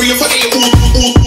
Three, four, eight, ooh, ooh.